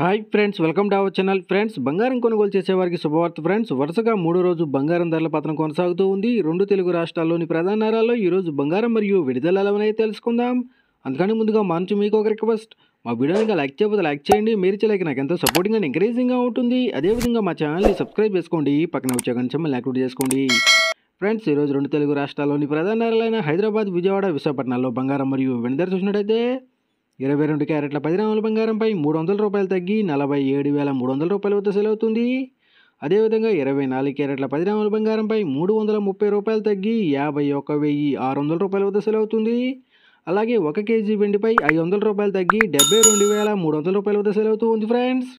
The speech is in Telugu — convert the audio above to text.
Hi friends welcome to our channel friends బంగారం కొనుగోలు చేసేవారికి శుభవార్త ఫ్రెండ్స్ వరుసగా మూడో రోజు బంగారం ధరల పతనం కొనసాగుతూ ఉంది. రెండు తెలుగు రాష్ట్రాల్లోని ప్రధాన నగరాల్లో ఈరోజు బంగారం మరియు విడుదలనేవి తెలుసుకుందాం. అందుకని ముందుగా మా మీకు ఒక రిక్వెస్ట్ మా వీడియోని ఇంకా లైక్ చేయకపోతే లైక్ చేయండి. మీరు లైక్ నాకు ఎంతో సపోర్టింగ్ అండ్ ఎంకరేజింగ్గా ఉంటుంది. అదేవిధంగా మా ఛానల్ని సబ్స్క్రైబ్ చేసుకోండి. పక్కన వచ్చే గంట మళ్ళీ యాక్టివేట్ చేసుకోండి. ఫ్రెండ్స్ ఈరోజు రెండు తెలుగు రాష్ట్రాల్లోని ప్రధాన నగరాలైన హైదరాబాద్ విజయవాడ విశాఖపట్నాల్లో బంగారం మరియు వెనుదర చూసినట్టయితే ఇరవై రెండు క్యారెట్ల పది గ్రాముల బంగారంపై మూడు వందల రూపాయలు తగ్గి నలభై ఏడు వేల మూడు వందల రూపాయల వద్ద సెలవుతుంది. అదేవిధంగా ఇరవై నాలుగు క్యారెట్ల పది గ్రాముల బంగారంపై మూడు వందల ముప్పై రూపాయలు తగ్గి యాభై ఒక వెయ్యి ఆరు వందల రూపాయల వద్ద సెలవుతుంది. అలాగే ఒక కేజీ వెండిపై ఐదు వందల రూపాయలు తగ్గి డెబ్బై రెండు వేల మూడు వందల రూపాయల వద్ద సెలవుతూ ఉంది ఫ్రెండ్స్.